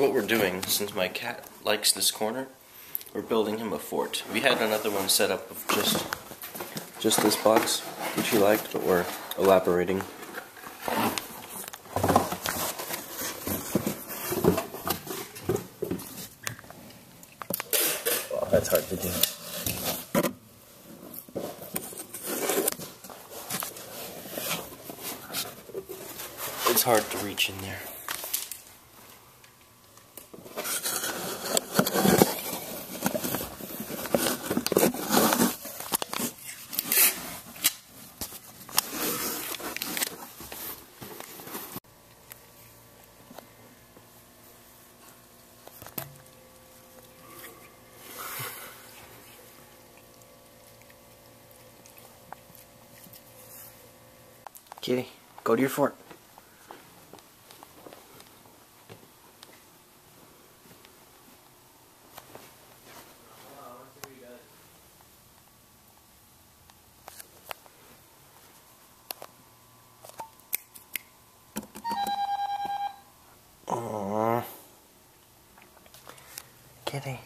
So what we're doing, since my cat likes this corner, we're building him a fort. We had another one set up of just just this box, which he liked, but we're elaborating. Wow, that's hard to do. It's hard to reach in there. Kitty, go to your fort. Kitty.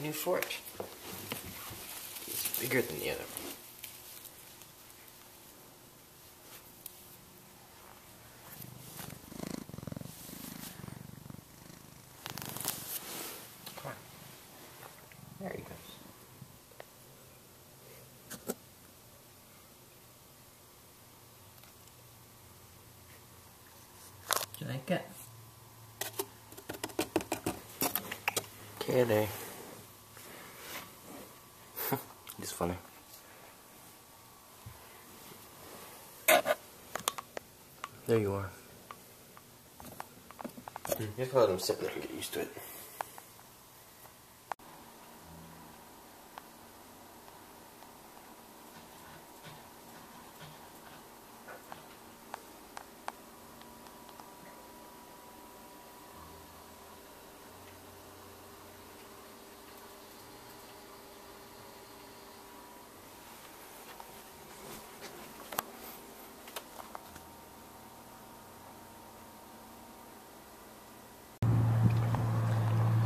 It's your new fort. It's bigger than the other one. There he goes. Do you like it? Kitty. He's funny. There you are. Hmm, you have to let him sit there and get used to it.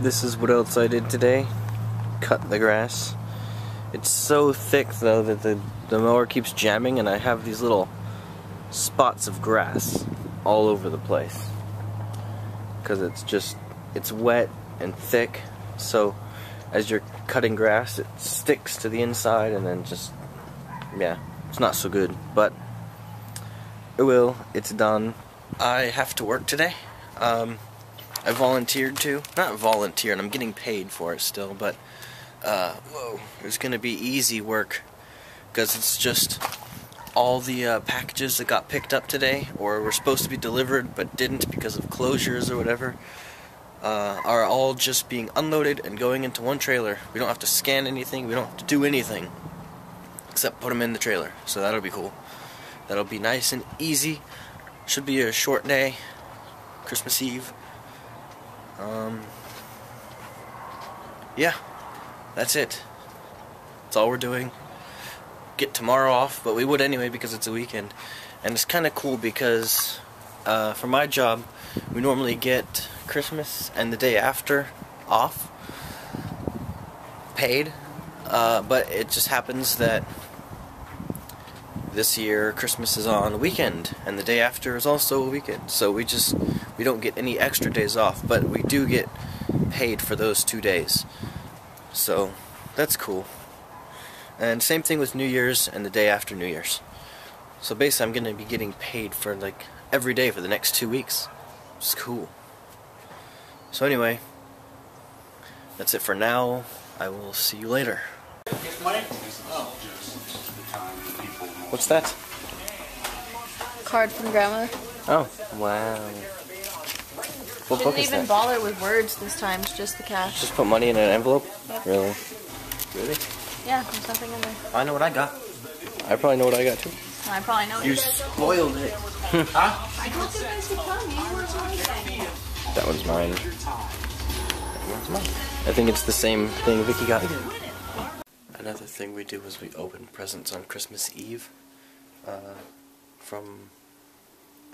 This is what else I did today. Cut the grass. It's so thick though that the, the mower keeps jamming and I have these little spots of grass all over the place. Because it's just, it's wet and thick. So as you're cutting grass, it sticks to the inside and then just, yeah, it's not so good. But it will, it's done. I have to work today. Um, I volunteered to. Not volunteered, I'm getting paid for it still, but uh, whoa, it's going to be easy work because it's just all the uh, packages that got picked up today or were supposed to be delivered but didn't because of closures or whatever uh, are all just being unloaded and going into one trailer. We don't have to scan anything, we don't have to do anything except put them in the trailer. So that'll be cool. That'll be nice and easy. Should be a short day, Christmas Eve. Um, yeah, that's it. That's all we're doing. Get tomorrow off, but we would anyway because it's a weekend. And it's kind of cool because uh, for my job, we normally get Christmas and the day after off, paid. Uh, but it just happens that this year Christmas is on a weekend and the day after is also a weekend. So we just we don't get any extra days off, but we do get paid for those two days. So that's cool. And same thing with New Year's and the day after New Year's. So basically I'm going to be getting paid for like every day for the next 2 weeks. It's cool. So anyway, that's it for now. I will see you later. What's that? Card from grandma. Oh, wow. What Didn't is even that? bother with words this time, it's just the cash. Just put money in an envelope? Yep. Really? Really? Yeah, there's nothing in there. I know what I got. I probably know what I got too. I probably know what You it is. spoiled it. Hmm. I told you guys to come, you weren't listening. That one's mine. That one's mine. I think it's the same thing Vicky got. Another thing we do is we open presents on Christmas Eve uh, from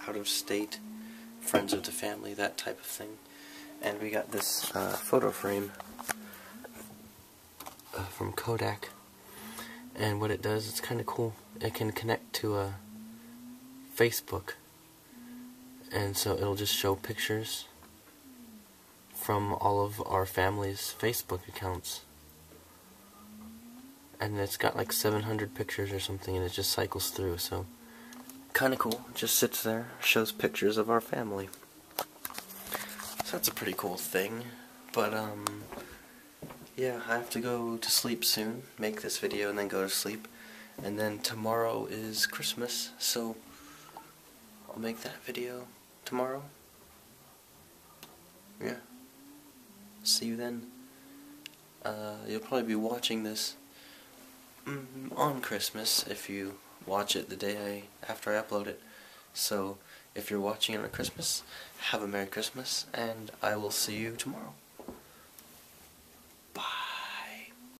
out of state, friends of the family, that type of thing. And we got this uh, photo frame uh, from Kodak. And what it does, it's kind of cool. It can connect to a Facebook. And so it'll just show pictures from all of our family's Facebook accounts. And it's got like 700 pictures or something, and it just cycles through, so kind of cool. Just sits there, shows pictures of our family. So that's a pretty cool thing. But, um, yeah, I have to go to sleep soon, make this video, and then go to sleep. And then tomorrow is Christmas, so I'll make that video tomorrow. Yeah. See you then. Uh, you'll probably be watching this Mm-hmm. on Christmas if you watch it the day I, after I upload it. So if you're watching it on Christmas, have a Merry Christmas, and I will see you tomorrow.